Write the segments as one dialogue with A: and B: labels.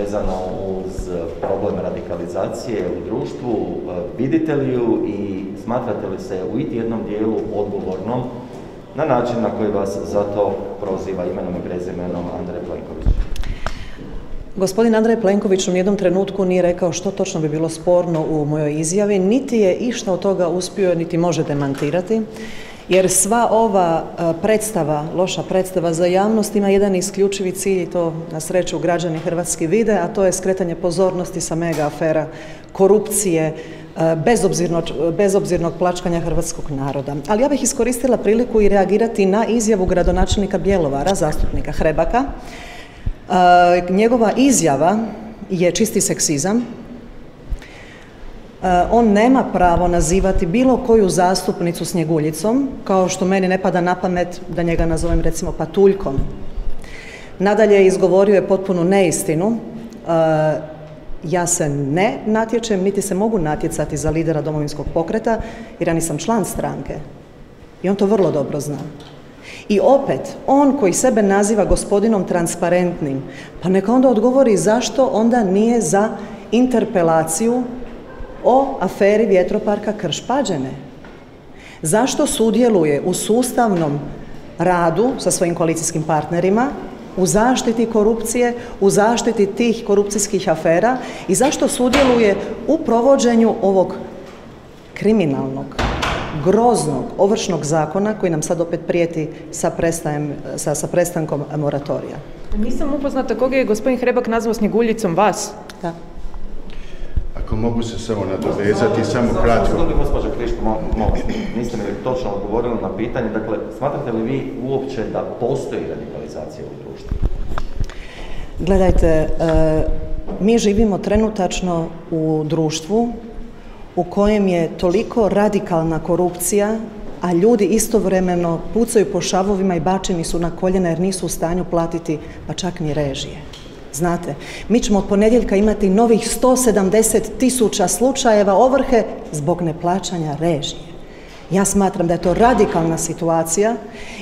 A: vezano uz problem radikalizacije u društvu. E, vidite li ju i smatrate li se u iti jednom dijelu odgovornom na način na koji vas zato proziva imenom i prezimenom Andrej Plenković?
B: Gospodin Andrej Plenković u nijednom trenutku nije rekao što točno bi bilo sporno u mojoj izjavi, niti je išta od toga uspio, niti može demantirati jer sva ova e, predstava, loša predstava za javnost ima jedan isključivi cilj i to na sreću građani Hrvatski vide, a to je skretanje pozornosti sa mega afera korupcije, e, bezobzirnog plačkanja hrvatskog naroda. Ali ja bih iskoristila priliku i reagirati na izjavu gradonačelnika Bjelovara, zastupnika Hrebaka. E, njegova izjava je čisti seksizam, on nema pravo nazivati bilo koju zastupnicu snjeguljicom, kao što meni ne pada na pamet da njega nazovem recimo patuljkom. Nadalje izgovorio je potpunu neistinu. Eh, ja se ne natječem, niti se mogu natjecati za lidera domovinskog pokreta, jer ja nisam član stranke. I on to vrlo dobro zna. I opet, on koji sebe naziva gospodinom transparentnim, pa neka onda odgovori zašto onda nije za interpelaciju o aferi vjetroparka Krš-Pađene. Zašto sudjeluje u sustavnom radu sa svojim koalicijskim partnerima u zaštiti korupcije, u zaštiti tih korupcijskih afera i zašto sudjeluje u provođenju ovog kriminalnog, groznog ovršnog zakona koji nam sad opet prijeti sa, sa, sa prestankom moratorija.
C: Nisam upoznata koga je gospodin Hrebak nazvao snjeguljicom vas.
B: Da.
D: Ako mogu se samo nadovezati, samo kratko.
A: Samo gospođa Krišto, niste mi točno odgovorili na pitanje. Dakle, smatrate li vi uopće da postoji radikalizacija u društvu?
B: Gledajte, e, mi živimo trenutačno u društvu u kojem je toliko radikalna korupcija, a ljudi istovremeno pucaju po šavovima i bačeni su na koljena jer nisu u stanju platiti pa čak ni režije. Znate, mi ćemo od ponedjeljka imati novih 170 tisuća slučajeva ovrhe zbog neplaćanja režije. Ja smatram da je to radikalna situacija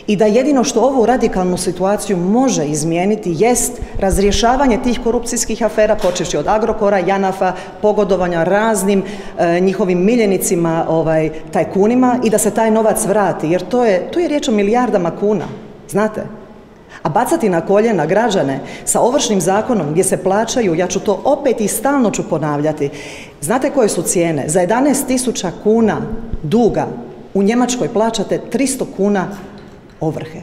B: i da jedino što ovu radikalnu situaciju može izmijeniti jest razrješavanje tih korupcijskih afera, počevši od Agrokora, Janafa, pogodovanja raznim e, njihovim miljenicima, ovaj, tajkunima i da se taj novac vrati, jer to je, tu je riječ o milijardama kuna, znate. A bacati na koljena građane sa ovršnim zakonom gdje se plaćaju, ja ću to opet i stalno ću ponavljati, znate koje su cijene? Za 11.000 kuna duga u Njemačkoj plaćate 300 kuna ovrhe.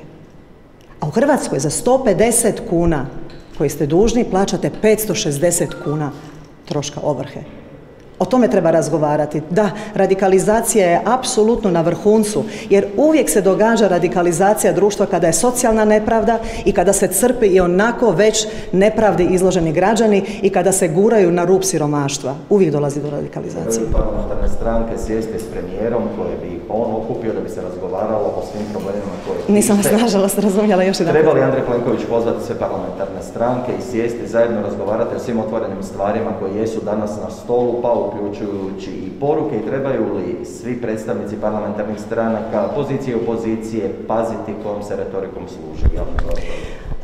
B: A u Hrvatskoj za 150 kuna koji ste dužni plaćate 560 kuna troška ovrhe. O tome treba razgovarati. Da, radikalizacija je apsolutno na vrhuncu, jer uvijek se događa radikalizacija društva kada je socijalna nepravda i kada se crpi i onako već nepravdi izloženi građani i kada se guraju na rub siromaštva. Uvijek dolazi do radikalizacije.
A: Parlamentarne stranke sjesti s premijerom koje bi on okupio da bi se razgovaralo o svim problemima koje...
B: Nisam vas nažalost razumjela još jedan.
A: Treba li Andrej Plenković pozvati sve parlamentarne stranke i sjesti zajedno razgovarati o svim otvorenim stvarima koje jesu danas na stolu, pa uključujući i poruke i trebaju li svi predstavnici parlamentarnih stranaka, pozicije i opozicije, paziti kojom se retorikom služi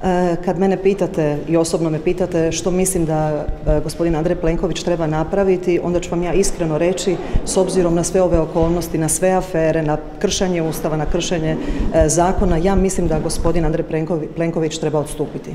B: e, kad mene pitate i osobno me pitate što mislim da e, gospodin Andrej Plenković treba napraviti, onda ću vam ja iskreno reći s obzirom na sve ove okolnosti, na sve afere, na kršenje Ustava, na kršenje e, zakona, ja mislim da gospodin Andrej Plenković treba odstupiti.